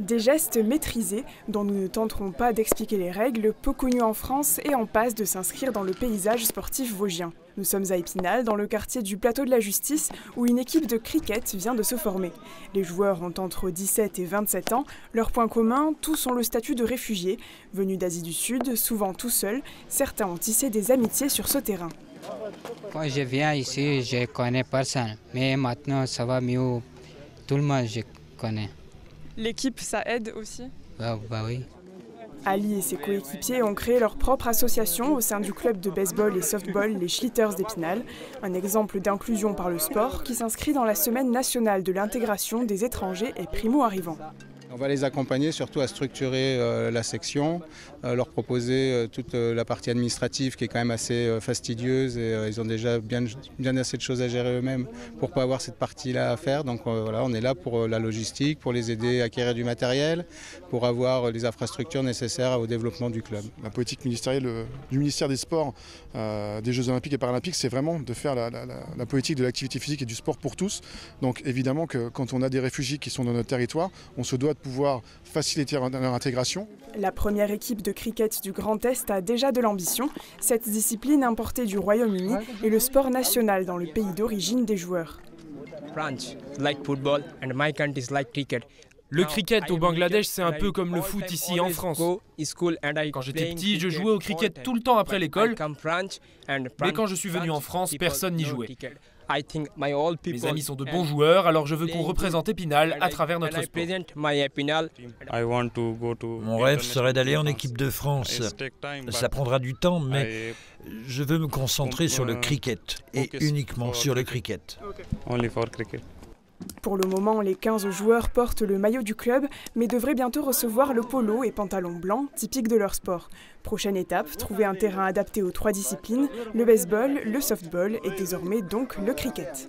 Des gestes maîtrisés dont nous ne tenterons pas d'expliquer les règles, peu connus en France et en passe de s'inscrire dans le paysage sportif vosgien. Nous sommes à Épinal, dans le quartier du Plateau de la Justice, où une équipe de cricket vient de se former. Les joueurs ont entre 17 et 27 ans. Leur point commun, tous ont le statut de réfugiés. Venus d'Asie du Sud, souvent tout seuls, certains ont tissé des amitiés sur ce terrain. Quand je viens ici, je connais personne. Mais maintenant, ça va mieux. Tout le monde, je connais. L'équipe, ça aide aussi Bah, bah oui. Ali et ses coéquipiers ont créé leur propre association au sein du club de baseball et softball Les Schlitters d'Épinal, un exemple d'inclusion par le sport qui s'inscrit dans la semaine nationale de l'intégration des étrangers et primo-arrivants. On va les accompagner surtout à structurer euh, la section, euh, leur proposer euh, toute la partie administrative qui est quand même assez fastidieuse et ils ont déjà bien, assez de choses à gérer eux-mêmes pour pas avoir cette partie-là à faire. Donc voilà, on est là pour la logistique, pour les aider à acquérir du matériel, pour avoir les infrastructures nécessaires au développement du club. La politique ministérielle du ministère des Sports, des Jeux Olympiques et Paralympiques, c'est vraiment de faire la, politique de l'activité physique et du sport pour tous. Donc évidemment que quand on a des réfugiés qui sont dans notre territoire, on se doit pouvoir faciliter leur intégration. La première équipe de cricket du Grand Est a déjà de l'ambition. Cette discipline importée du Royaume-Uni est le sport national dans le pays d'origine des joueurs. Le cricket au Bangladesh, c'est un peu comme le foot ici en France. Quand j'étais petit, je jouais au cricket tout le temps après l'école, mais quand je suis venu en France, personne n'y jouait. Mes amis sont de bons joueurs, alors je veux qu'on représente Épinal à travers notre sport. Mon rêve serait d'aller en équipe de France. Ça prendra du temps, mais je veux me concentrer sur le cricket et uniquement sur le cricket. Pour le moment, les 15 joueurs portent le maillot du club, mais devraient bientôt recevoir le polo et pantalon blanc, typiques de leur sport. Prochaine étape, trouver un terrain adapté aux trois disciplines, le baseball, le softball et désormais donc le cricket.